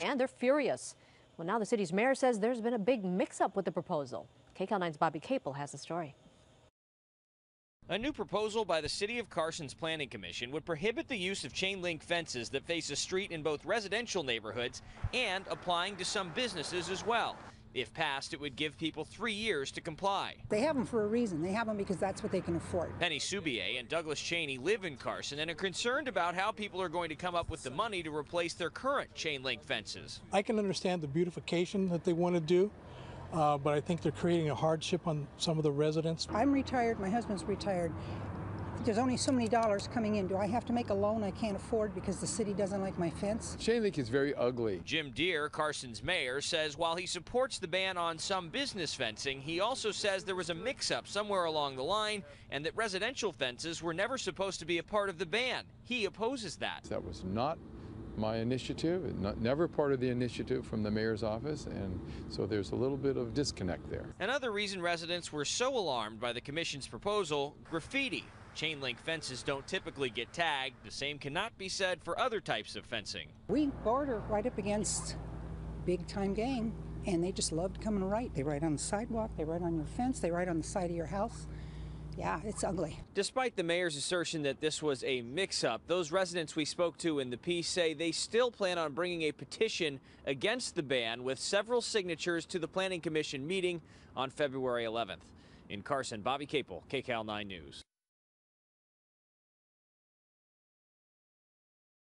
And they're furious. Well, now the city's mayor says there's been a big mix up with the proposal. KCAL 9's Bobby Kaple has the story. A new proposal by the City of Carson's Planning Commission would prohibit the use of chain link fences that face a street in both residential neighborhoods and applying to some businesses as well. If passed, it would give people three years to comply. They have them for a reason. They have them because that's what they can afford. Penny Subier and Douglas Cheney live in Carson and are concerned about how people are going to come up with the money to replace their current chain link fences. I can understand the beautification that they want to do, uh, but I think they're creating a hardship on some of the residents. I'm retired. My husband's retired. There's only so many dollars coming in. Do I have to make a loan I can't afford because the city doesn't like my fence? Chain link is very ugly. Jim Dear, Carson's mayor, says while he supports the ban on some business fencing, he also says there was a mix up somewhere along the line and that residential fences were never supposed to be a part of the ban. He opposes that. That was not my initiative, not, never part of the initiative from the mayor's office, and so there's a little bit of disconnect there. Another reason residents were so alarmed by the commission's proposal graffiti. Chain link fences don't typically get tagged. The same cannot be said for other types of fencing. We border right up against big time gang, and they just love to come and write. They write on the sidewalk, they write on your fence, they write on the side of your house. Yeah, it's ugly. Despite the mayor's assertion that this was a mix up, those residents we spoke to in the piece say they still plan on bringing a petition against the ban with several signatures to the Planning Commission meeting on February 11th. In Carson, Bobby Kaple, KCAL 9 News.